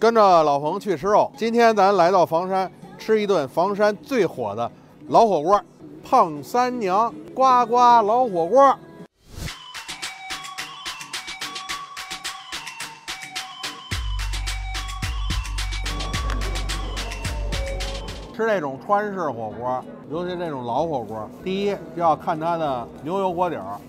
跟着老冯去吃肉。今天咱来到房山，吃一顿房山最火的老火锅——胖三娘呱呱老火锅。吃这种川式火锅，尤其这种老火锅，第一要看它的牛油锅底儿。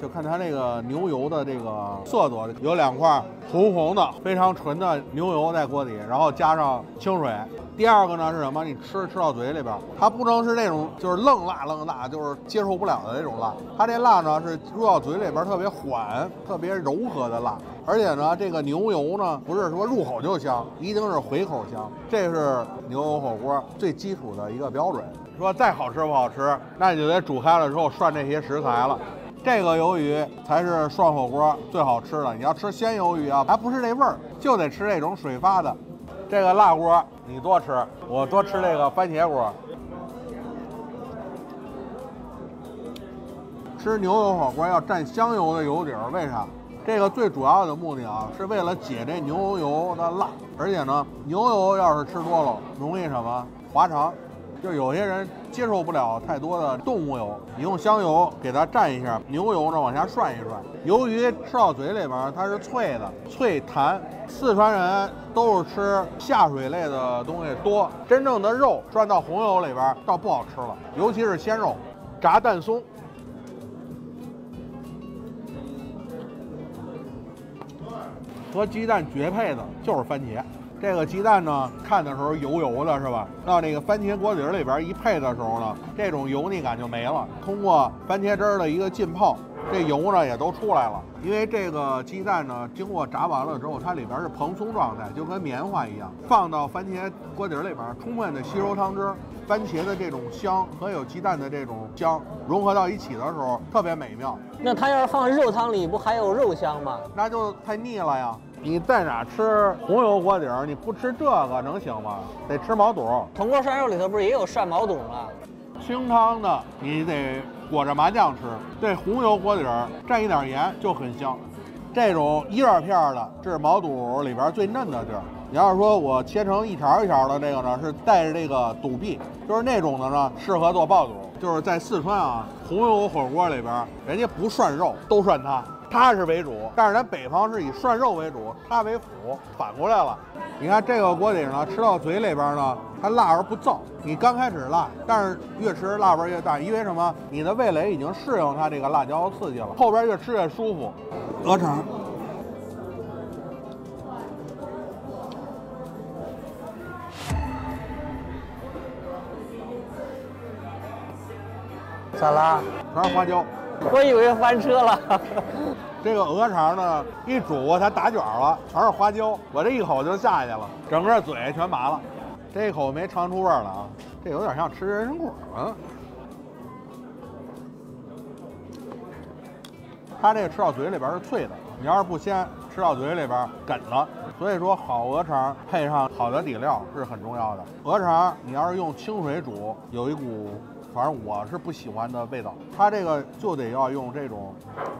就看它这个牛油的这个色泽，有两块红红的、非常纯的牛油在锅底，然后加上清水。第二个呢是什么？你吃吃到嘴里边，它不能是那种就是愣辣愣辣，就是接受不了的那种辣。它这辣呢是入到嘴里边特别缓、特别柔和的辣，而且呢这个牛油呢不是说入口就香，一定是回口香。这是牛油火锅最基础的一个标准。说再好吃不好吃，那你就得煮开了之后涮这些食材了。这个鱿鱼才是涮火锅最好吃的。你要吃鲜鱿鱼啊，还不是这味儿，就得吃这种水发的。这个辣锅你多吃，我多吃这个番茄锅。吃牛油火锅要蘸香油的油底儿，为啥？这个最主要的目的啊，是为了解这牛油的辣。而且呢，牛油要是吃多了，容易什么？滑肠。就有些人接受不了太多的动物油，你用香油给它蘸一下，牛油呢往下涮一涮，鱿鱼吃到嘴里边它是脆的，脆弹。四川人都是吃下水类的东西多，真正的肉涮到红油里边倒不好吃了，尤其是鲜肉。炸蛋松和鸡蛋绝配的就是番茄。这个鸡蛋呢，看的时候油油的，是吧？到那个番茄锅底里边一配的时候呢，这种油腻感就没了。通过番茄汁的一个浸泡，这油呢也都出来了。因为这个鸡蛋呢，经过炸完了之后，它里边是蓬松状态，就跟棉花一样。放到番茄锅底里边，充分的吸收汤汁，番茄的这种香和有鸡蛋的这种香融合到一起的时候，特别美妙。那它要是放肉汤里，不还有肉香吗？那就太腻了呀。你在哪吃红油锅底儿？你不吃这个能行吗？得吃毛肚。铜锅涮肉里头不是也有涮毛肚吗？清汤的你得裹着麻酱吃，这红油锅底儿蘸一点盐就很香。这种一二片的，这是毛肚里边最嫩的地儿。你要是说我切成一条一条的，这个呢是带着这个肚壁，就是那种的呢适合做爆肚。就是在四川啊，红油火锅里边，人家不涮肉，都涮它。它是为主，但是咱北方是以涮肉为主，它为辅，反过来了。你看这个锅底呢，吃到嘴里边呢，它辣而不燥。你刚开始辣，但是越吃辣味越大，因为什么？你的味蕾已经适应它这个辣椒刺激了，后边越吃越舒服。鹅肠，咋啦？全是花椒。我以为翻车了。这个鹅肠呢，一煮它打卷了，全是花椒，我这一口就下去了，整个嘴全麻了。这一口没尝出味儿来啊，这有点像吃人参果啊。它这个吃到嘴里边是脆的，你要是不鲜，吃到嘴里边梗了。所以说，好鹅肠配上好的底料是很重要的。鹅肠你要是用清水煮，有一股。反正我是不喜欢的味道，它这个就得要用这种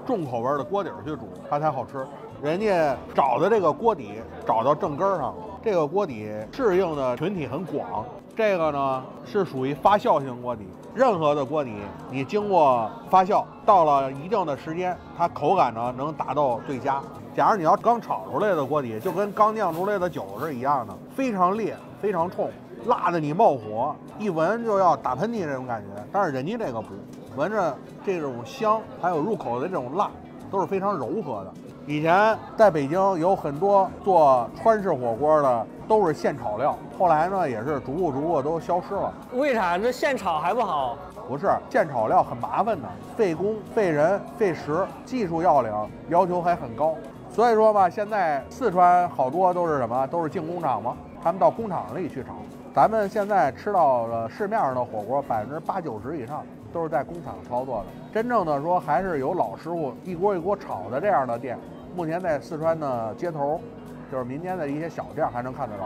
重口味的锅底去煮，它才好吃。人家找的这个锅底找到正根儿上，这个锅底适应的群体很广。这个呢是属于发酵型锅底，任何的锅底你经过发酵到了一定的时间，它口感呢能达到最佳。假如你要刚炒出来的锅底，就跟刚酿出来的酒是一样的，非常烈，非常冲。辣的你冒火，一闻就要打喷嚏这种感觉。但是人家这个不，闻着这种香，还有入口的这种辣，都是非常柔和的。以前在北京有很多做川式火锅的，都是现炒料，后来呢也是逐步逐步都消失了。为啥？那现炒还不好？不是，现炒料很麻烦的，费工、费人、费时，技术要领要求还很高。所以说吧，现在四川好多都是什么？都是进工厂嘛，他们到工厂里去炒。咱们现在吃到的市面上的火锅，百分之八九十以上都是在工厂操作的。真正的说，还是有老师傅一锅一锅炒的这样的店，目前在四川的街头，就是民间的一些小店还能看得着。